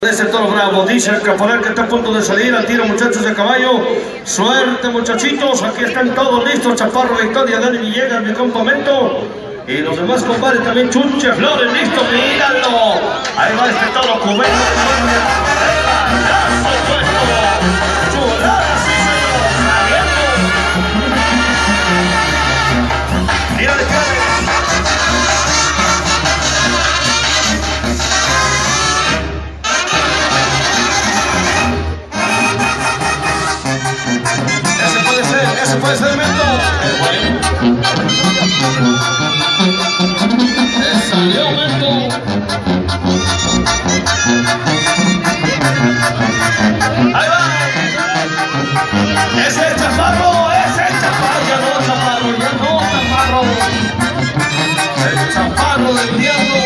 Toro bravo, dice el caporal que está a punto de salir al tiro, muchachos de caballo. Suerte, muchachitos, aquí están todos listos. Chaparro, Victoria, Dani Villegas, mi campamento. Y los demás compadres también, Chunche Flores, listo, míralo. Ahí va este toro cubano. Ese chaparro, ese chaparro, ya no chaparro, ya no chaparro. El chaparro del diablo.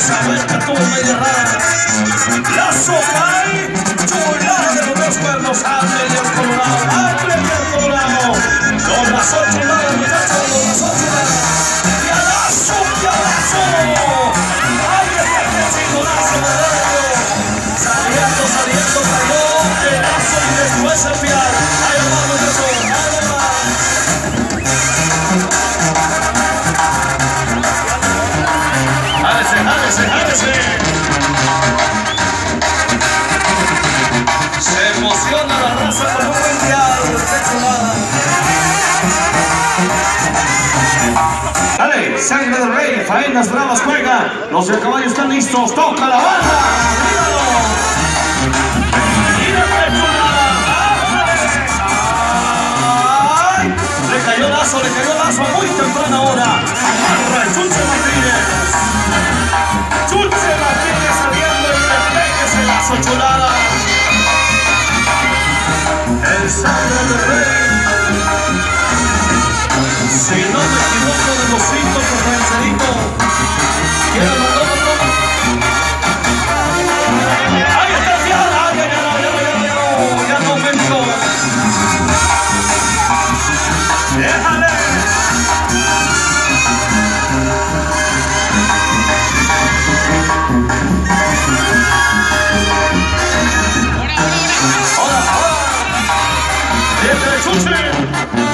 Esa vuelta estuvo media rara. Lazo cae, chulada de los cuernos, hable del faenas bravas juega. Los de caballo están listos, toca la banda. Le cayó lazo, le cayó lazo a muy Chuche Martínez. Chuche Martínez. Cinco por. ¡Ay, ya ya ya ya! ¡Ya ahora! ¡Viene el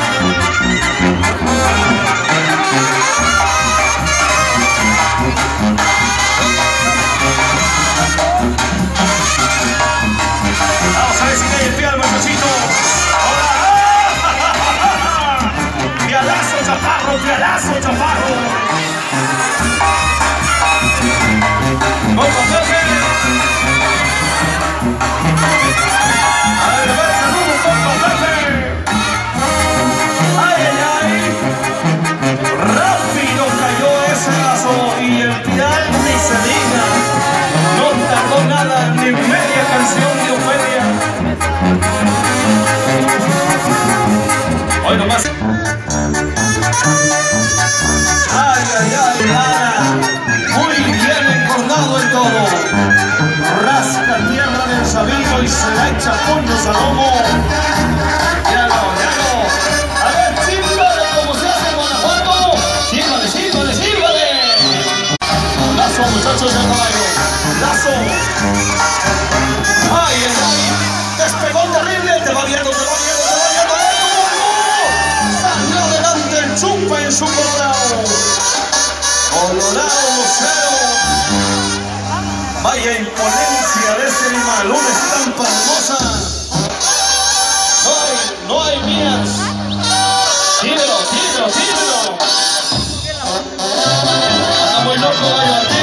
chaparro! ¡Pialazo, chaparro! ¡Vamos, ¡Salomo! ¡Yalo, Yalo! ¡A ver, chingale como se hace Guanajuato! ¡Sírvale, sírvale, sírvale! ¡Un lazo, muchachos del mayo! ¡Un lazo! ¡Ay, ay, ¡Despegó terrible! ¡Te va bien, te va bien, te va bien! ¡Eh, ¡Salió delante el chumpa en su colorado! ¡Por cero! ¡Vaya imponencia de ese animal! ¡Lunes tan famosas! Hay vías. Tírelo, tírelo, tírelo. Está muy loco,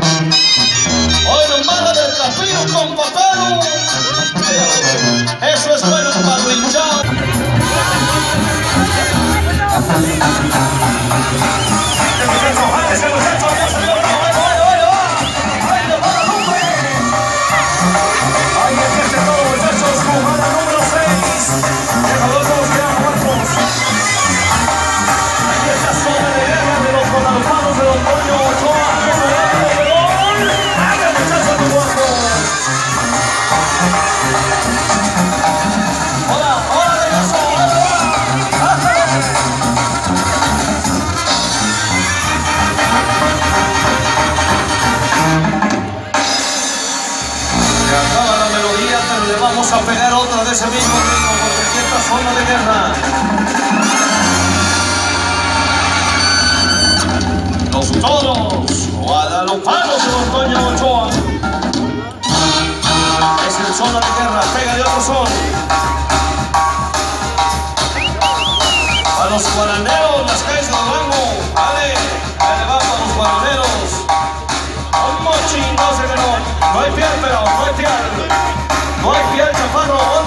Hoy nos manda del Castillo con papel. Vamos a pegar otra de ese mismo ritmo, porque aquí está de guerra. Los toros guadalupanos de Toño Ochoa. Es el zona de guerra, pega de otro son. A los guaraneros, las calles de Durango, vale, le va para los guaraneros. Un mochín, no se ganó. No hay piel, pero no hay piel. No hay piel, chaparro.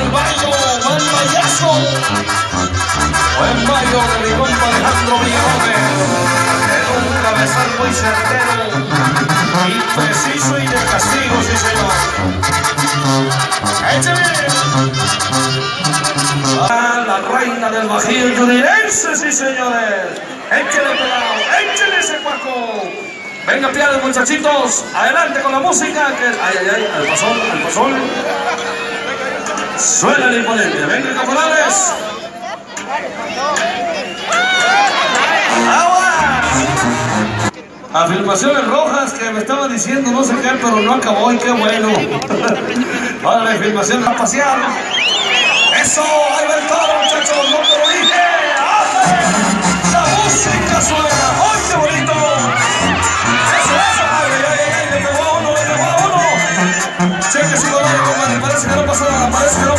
El baño, buen bayazo. Buen baño de mi compa Alejandro Villarroel. En un cabezal muy certero y preciso y de castigo, sí señor. ¡Échale! Ah, la reina del bajío yurirense, sí señores. Échale pelado, échale ese cuaco. Venga, piados muchachitos, adelante con la música. Que... Ay, ay, ay, al pasón, al pasón. Suena el imponente. Venga, caporales. Afirmaciones rojas que me estaban diciendo no sé qué, pero no acabó y qué bueno. Ahora la afirmación a pasear. Eso, ahí va el toro, muchachos, no te lo dije. La música suena. ¡Ay, qué bonito! Parece que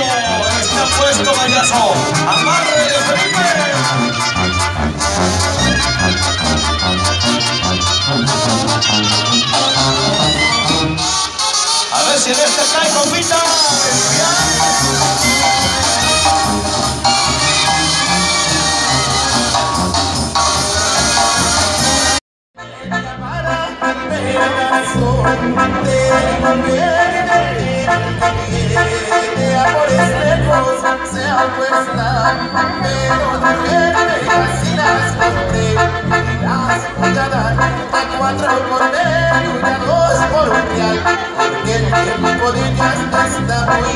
está puesto payaso. ¡Amarre, de Felipe! A ver si en este cae copita. cuatro cordero y una dos por un real, porque el tiempo de cantar está muy